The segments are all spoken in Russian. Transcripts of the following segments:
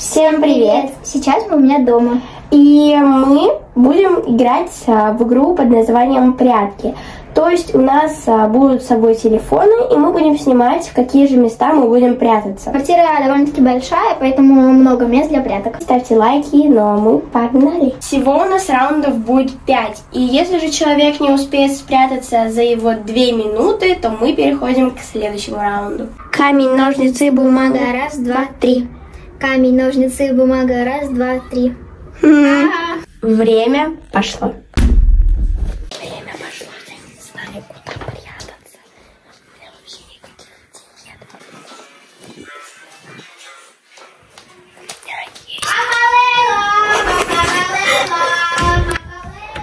Всем привет! Сейчас мы у меня дома. И мы будем играть а, в игру под названием «Прятки». То есть у нас а, будут с собой телефоны, и мы будем снимать, в какие же места мы будем прятаться. Квартира довольно-таки большая, поэтому много мест для пряток. Ставьте лайки, ну а мы погнали. Всего у нас раундов будет 5. И если же человек не успеет спрятаться за его 2 минуты, то мы переходим к следующему раунду. Камень, ножницы, бумага. Раз, два, три. Камень, ножницы, бумага. Раз, два, три. Время пошло. Время пошло, я не знаю, куда прятаться. У меня вообще никаких идей нет. У меня есть...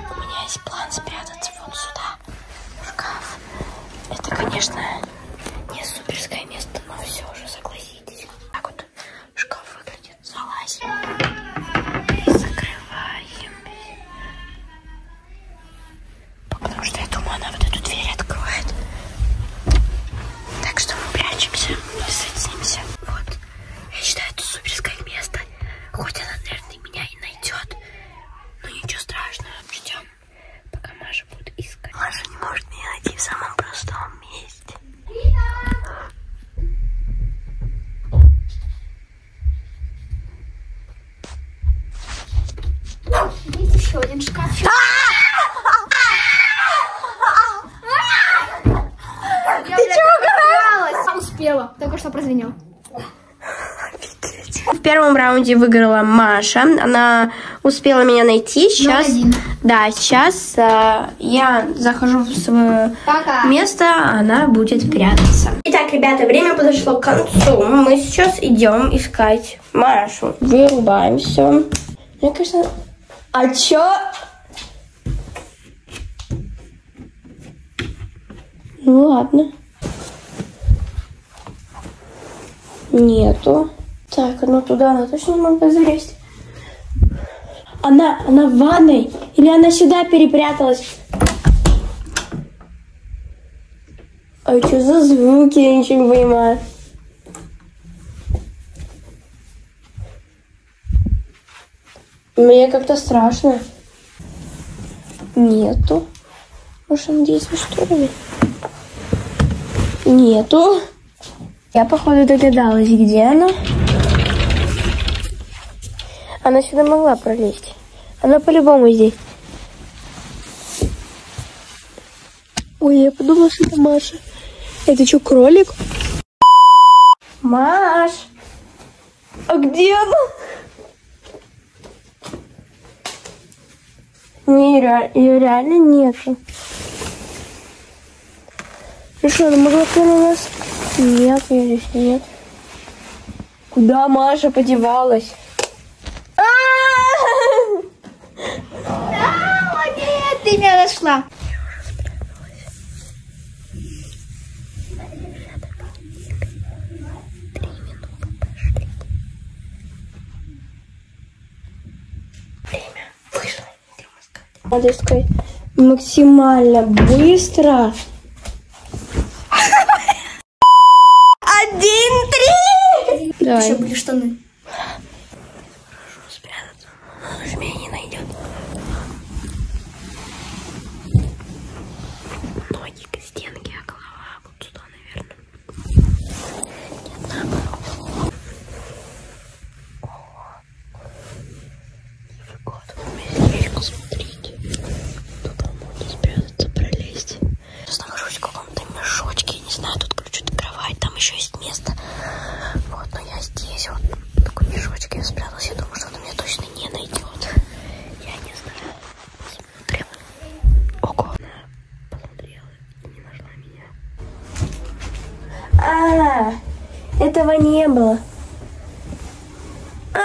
У меня есть план спрятаться вот сюда, в шкаф. Это, конечно, Шкафчик. Ты чего Успела. Только что прозвенел. В первом раунде выиграла Маша. Она успела меня найти. Сейчас, да, сейчас э, я захожу в свое Пока. место, она будет прятаться. Итак, ребята, время подошло к концу. Мы сейчас идем искать Машу. Вырубаем все. Мне кажется... А чё? Ну ладно. Нету. Так, ну туда она точно не могла залезть. Она, она в ванной? Или она сюда перепряталась? А что за звуки? Я ничего не понимаю. Мне как-то страшно. Нету. Может, она здесь шторами? Нету. Я, походу, догадалась, где она. Она сюда могла пролезть. Она по-любому здесь. Ой, я подумала, что это Маша. Это что, кролик? Маш! А где она? Не, ее реально нету. Ну что, могла бы на нас? Нет, ее здесь нет. Куда Маша подевалась? Да, молодец, ты меня нашла. Надо искать максимально быстро. Один, три! Еще Давай. были штаны. Хорошо спрятаться. Она же меня не найдет. Ноги к стенке, а голова вот сюда, наверное. Нет, наоборот. Вот, дверьку смотрите. Туда можно спрятаться, пролезть. Сейчас нахожусь в каком-то мешочке. Не знаю, тут ключ от кровать, там еще есть место. Вот, но я здесь вот в такой мешочке спряталась. Я думаю, что она меня точно не найдет. Я не знаю. Посмотрим. Ого. Она посмотрела и не нашла меня. А, этого не было. А,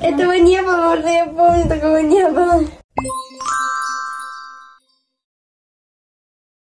этого не было, можно я помню, такого не было.